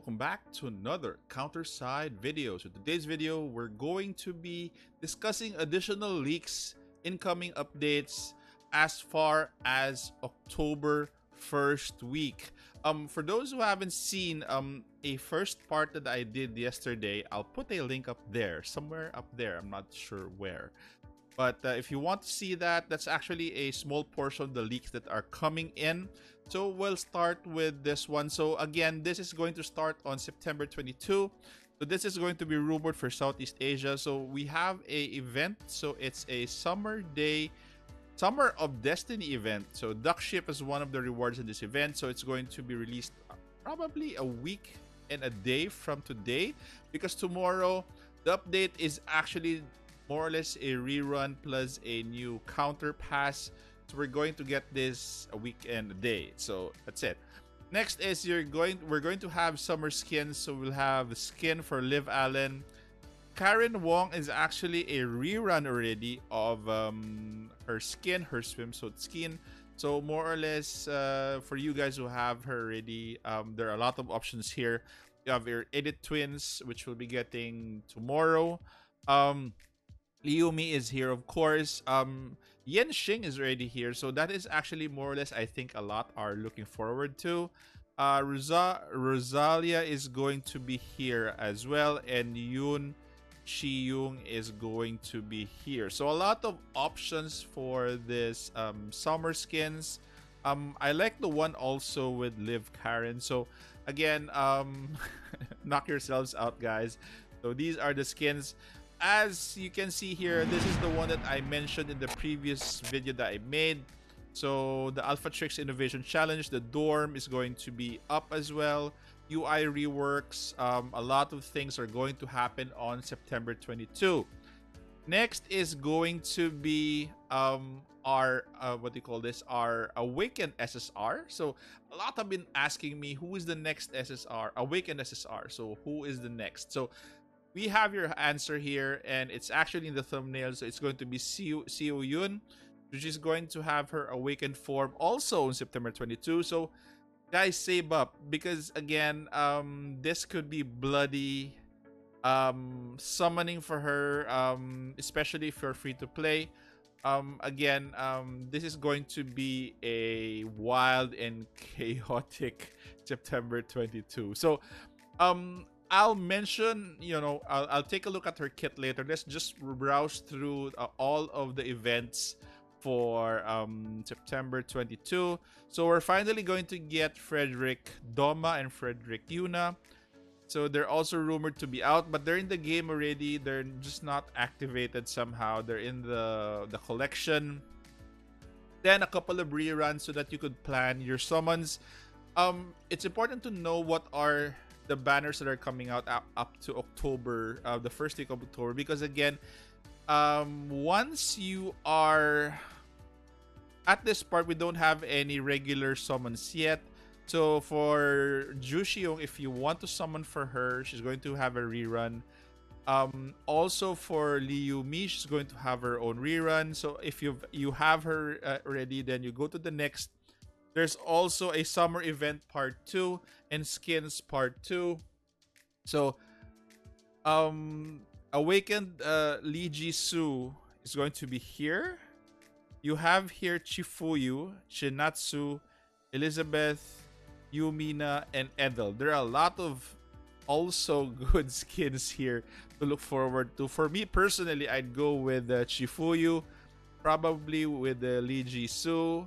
welcome back to another Counterside video. So today's video, we're going to be discussing additional leaks, incoming updates as far as October 1st week. Um, for those who haven't seen um, a first part that I did yesterday, I'll put a link up there, somewhere up there. I'm not sure where. But uh, if you want to see that, that's actually a small portion of the leaks that are coming in. So we'll start with this one. So again, this is going to start on September 22. So this is going to be rumored for Southeast Asia. So we have a event. So it's a summer day, summer of destiny event. So Duck Ship is one of the rewards in this event. So it's going to be released probably a week and a day from today because tomorrow the update is actually more or less a rerun plus a new counter pass. We're going to get this a weekend a day. So that's it. Next is you're going we're going to have summer skins. So we'll have skin for Liv Allen. Karin Wong is actually a rerun already of um, her skin, her swimsuit skin. So more or less uh, for you guys who have her already, um, there are a lot of options here. You have your edit twins, which we'll be getting tomorrow. Um, Liu Mi is here, of course. Um, Yen Xing is already here, so that is actually more or less, I think, a lot are looking forward to. Uh, Rosa- Rosaria is going to be here as well, and Yoon Shi Young is going to be here. So a lot of options for this um, summer skins. Um, I like the one also with Liv Karen. So again, um, knock yourselves out, guys. So these are the skins as you can see here, this is the one that I mentioned in the previous video that I made. So the Alpha Tricks Innovation Challenge, the dorm is going to be up as well. UI reworks, um, a lot of things are going to happen on September 22. Next is going to be um, our, uh, what do you call this, our Awakened SSR. So a lot have been asking me, who is the next SSR? Awakened SSR. So who is the next? So we have your answer here, and it's actually in the thumbnail. So it's going to be Seo Yoon, which is going to have her awakened form also on September 22. So guys, save up because again, um, this could be bloody um summoning for her um especially if you're free to play um again um this is going to be a wild and chaotic september 22 so um I'll mention, you know, I'll, I'll take a look at her kit later. Let's just browse through uh, all of the events for um, September 22. So we're finally going to get Frederick Doma and Frederick Yuna. So they're also rumored to be out, but they're in the game already. They're just not activated somehow. They're in the the collection. Then a couple of reruns so that you could plan your summons. Um, it's important to know what are the banners that are coming out up, to October, uh, the first week of October, because again, um, once you are at this part, we don't have any regular summons yet. So for Ju Xiong, if you want to summon for her, she's going to have a rerun. Um, also for Liu Mi, she's going to have her own rerun. So if you you have her uh, then you go to the next there's also a summer event part 2 and skins part 2. So um awakened uh Lee Ji-soo is going to be here. You have here Chifuyu, Chinatsu, Elizabeth, Yumina, and Edel. There are a lot of also good skins here to look forward to. For me personally, I'd go with uh, Chifuyu, probably with uh, Lee Ji-soo,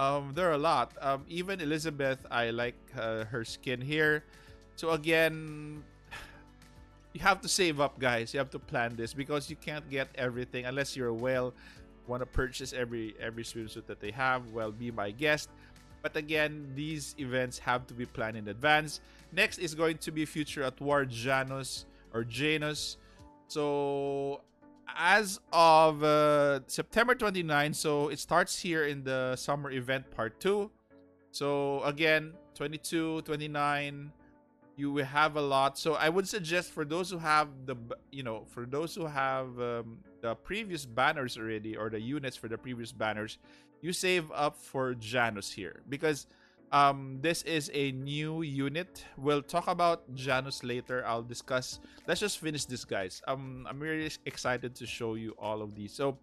um, there are a lot. Um, even Elizabeth, I like uh, her skin here. So again, you have to save up, guys. You have to plan this because you can't get everything unless you're a whale. Want to purchase every every swimsuit that they have? Well, be my guest. But again, these events have to be planned in advance. Next is going to be Future at War Janus or Janus. So as of uh, September 29, so it starts here in the summer event part 2. So again, 22, 29, you will have a lot. So I would suggest for those who have the, you know, for those who have um, the previous banners already or the units for the previous banners, you save up for Janus here because Um, this is a new unit. We'll talk about Janus later. I'll discuss. Let's just finish this, guys. Um, I'm really excited to show you all of these. So,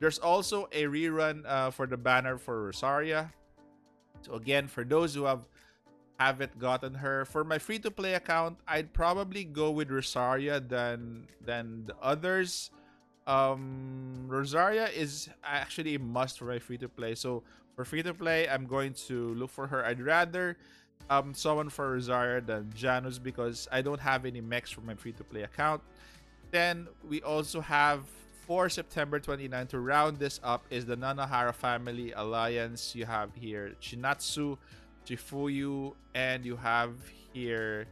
there's also a rerun uh, for the banner for Rosaria. So again, for those who have haven't gotten her for my free to play account, I'd probably go with Rosaria than than the others. Um, Rosaria is actually a must for my free to play. So for free to play, I'm going to look for her. I'd rather um someone for Rosaria than Janus because I don't have any mechs for my free to play account. Then we also have for September 29 to round this up is the Nanahara Family Alliance. You have here Chinatsu, Chifuyu, and you have here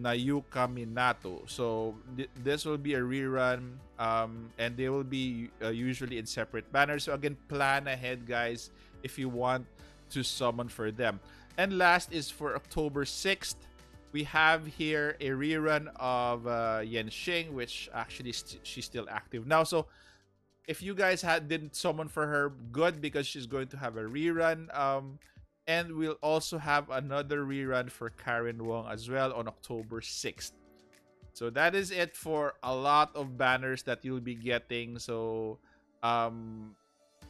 Nayuka Minato. So th- this will be a rerun, um, and they will be uh, usually in separate banners. So again, plan ahead, guys, if you want to summon for them. And last is for October 6th. We have here a rerun of uh, Yanxing, which actually st- she's still active now. So if you guys had didn't summon for her, good because she's going to have a rerun. Um, and we'll also have another rerun for Karin Wong as well on October 6th. So that is it for a lot of banners that you'll be getting. So um,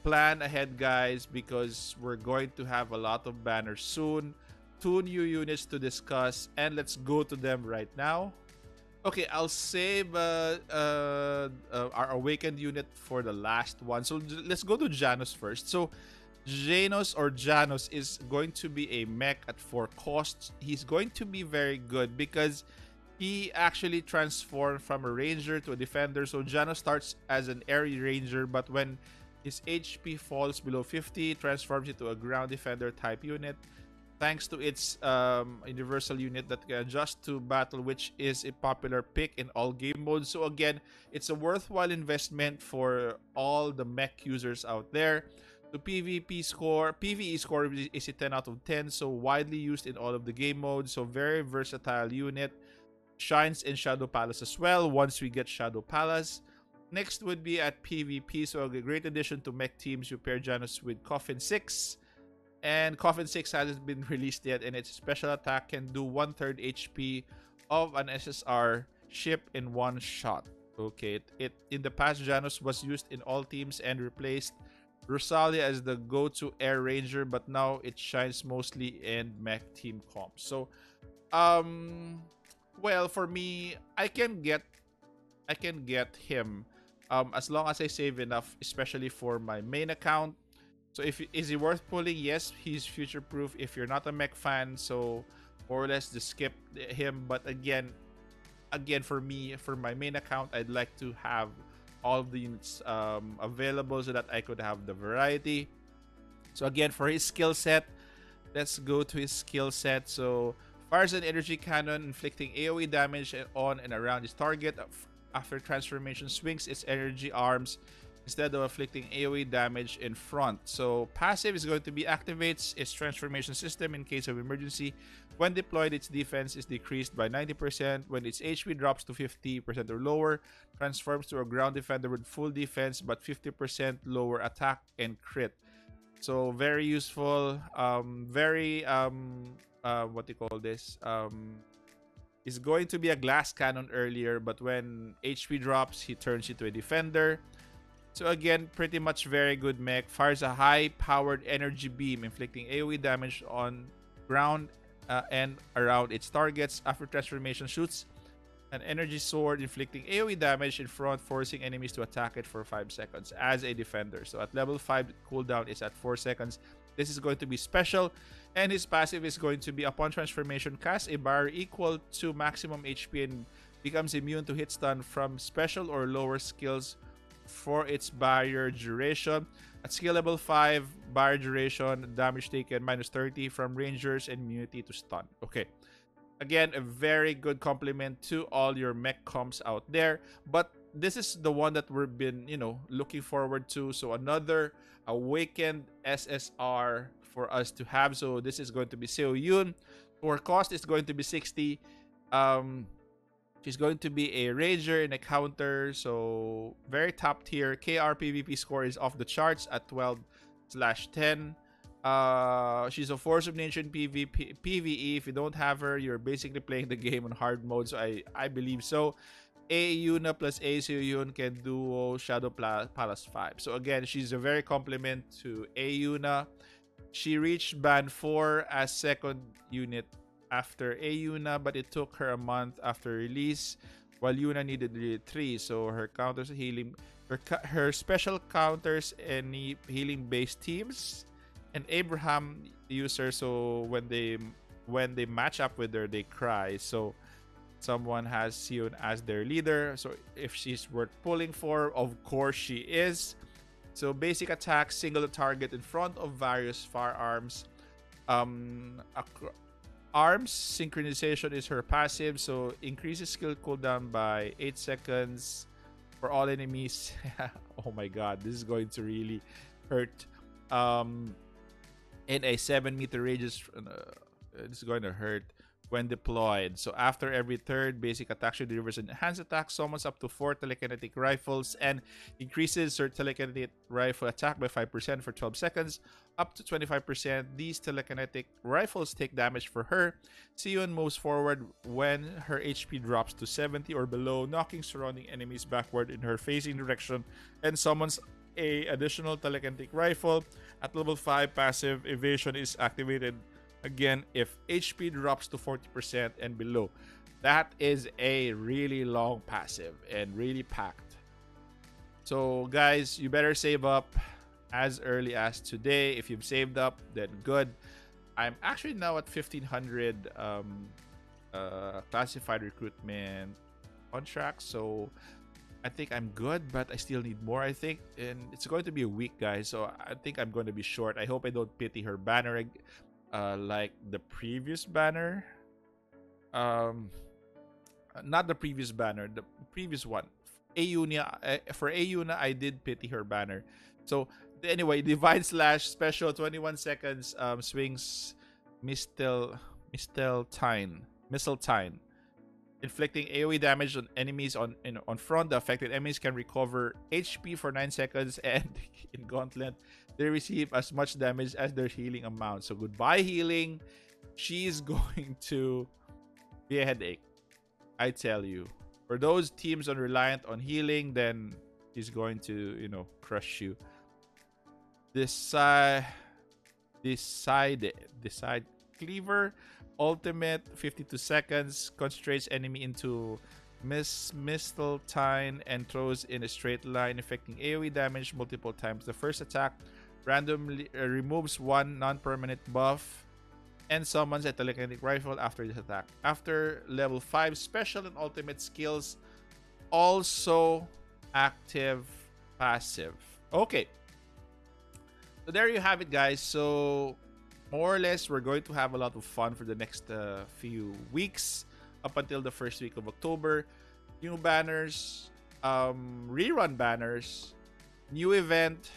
plan ahead, guys, because we're going to have a lot of banners soon. Two new units to discuss, and let's go to them right now. Okay, I'll save uh, uh, uh, our awakened unit for the last one. So let's go to Janus first. So Janus or Janus is going to be a mech at 4 costs. He's going to be very good because he actually transformed from a ranger to a defender. So Janus starts as an airy ranger, but when his HP falls below 50, transforms into a ground defender type unit. Thanks to its um, universal unit that can adjust to battle, which is a popular pick in all game modes. So again, it's a worthwhile investment for all the mech users out there. The PvP score, PvE score is a 10 out of 10, so widely used in all of the game modes. So very versatile unit. Shines in Shadow Palace as well once we get Shadow Palace. Next would be at PvP, so a great addition to mech teams. You pair Janus with Coffin 6. And Coffin 6 hasn't been released yet, and its special attack can do one third HP of an SSR ship in one shot. Okay, it, it in the past Janus was used in all teams and replaced Rosaria as the go-to air ranger, but now it shines mostly in mech team comps. So, um, well, for me, I can get, I can get him, um, as long as I save enough, especially for my main account. So, if is he worth pulling? Yes, he's future-proof. If you're not a mech fan, so more or less just skip him. But again, again for me, for my main account, I'd like to have all the units um, available so that I could have the variety. So again, for his skill set, let's go to his skill set. So fires an energy cannon, inflicting AoE damage on and around his target. After transformation, swings its energy arms instead of inflicting AoE damage in front. So passive is going to be activates its transformation system in case of emergency. When deployed, its defense is decreased by 90%. When its HP drops to 50% or lower, transforms to a ground defender with full defense but 50% lower attack and crit. So very useful. Um, very um, uh, what do you call this? Um, is going to be a glass cannon earlier, but when HP drops, he turns into a defender. So again, pretty much very good mech. Fires a high-powered energy beam, inflicting AoE damage on ground uh, and around its targets. After transformation, shoots an energy sword, inflicting AoE damage in front, forcing enemies to attack it for 5 seconds as a defender. So at level 5, cooldown is at 4 seconds. This is going to be special. And his passive is going to be upon transformation, cast a bar equal to maximum HP and becomes immune to hit stun from special or lower skills for its barrier duration. At skill level 5, barrier duration, damage taken minus 30 from rangers and immunity to stun. Okay. Again, a very good compliment to all your mech comps out there. But this is the one that we've been, you know, looking forward to. So another awakened SSR for us to have. So this is going to be Seo Yoon. For cost is going to be 60. Um, She's going to be a Ranger in a counter, so very top tier. KR PvP score is off the charts at 12 slash 10. Uh, she's a force of nature in PvP, PvE. If you don't have her, you're basically playing the game on hard mode. So I, I believe so. A Yuna plus A Seoyun can duo Shadow Palace 5. So again, she's a very complement to A Yuna. She reached band 4 as second unit after A Yuna, but it took her a month after release, while Yuna needed 3. So her counters healing, her, her special counters any healing based teams, and Abraham user. So when they when they match up with her, they cry. So someone has Sion as their leader. So if she's worth pulling for, of course she is. So basic attack, single target in front of various firearms. Um, arms synchronization is her passive, so increases skill cooldown by 8 seconds for all enemies. oh my god, this is going to really hurt. Um, in a 7 meter radius, uh, is going to hurt when deployed. So after every third basic attack, she delivers an enhanced attack, summons up to 4 telekinetic rifles, and increases her telekinetic rifle attack by 5% for 12 seconds, up to 25%. These telekinetic rifles take damage for her. Sion moves forward when her HP drops to 70 or below, knocking surrounding enemies backward in her facing direction, and summons a additional telekinetic rifle. At level 5, passive evasion is activated again if HP drops to 40% and below. That is a really long passive and really packed. So guys, you better save up as early as today. If you've saved up, then good. I'm actually now at 1500 um, uh, classified recruitment contracts. So I think I'm good, but I still need more, I think. And it's going to be a week, guys. So I think I'm going to be short. I hope I don't pity her banner uh, like the previous banner. Um, not the previous banner, the previous one. Ayuna, uh, for Ayuna, I did pity her banner. So anyway, divine slash special 21 seconds um, swings mistel misteltine mistletoe inflicting AoE damage on enemies on in, on front. The affected enemies can recover HP for 9 seconds, and in Gauntlet, they receive as much damage as their healing amount. So goodbye healing. She's going to be a headache. I tell you. For those teams on reliant on healing, then she's going to, you know, crush you. This side, this side cleaver ultimate 52 seconds concentrates enemy into Miss Mistletoe and throws in a straight line, affecting AoE damage multiple times. The first attack randomly uh, removes one non-permanent buff and summons a telekinetic rifle after this attack. After level 5, special and ultimate skills also active passive. Okay. So there you have it guys. So more or less, we're going to have a lot of fun for the next uh, few weeks up until the first week of October. New banners, um, rerun banners, new event,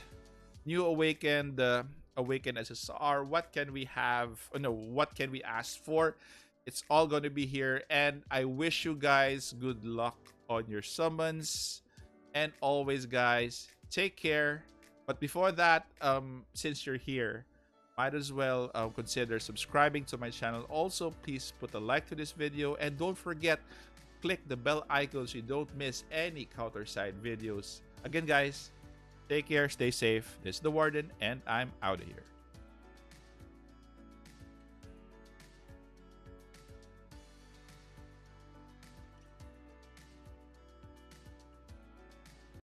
new awakened, uh, awakened SSR. What can we have? Oh, no, what can we ask for? It's all going to be here, and I wish you guys good luck on your summons. And always, guys, take care. But before that, um, since you're here, might as well uh, consider subscribing to my channel. Also, please put a like to this video and don't forget click the bell icon so you don't miss any counter side videos. Again, guys, take care, stay safe. This is the Warden, and I'm out of here.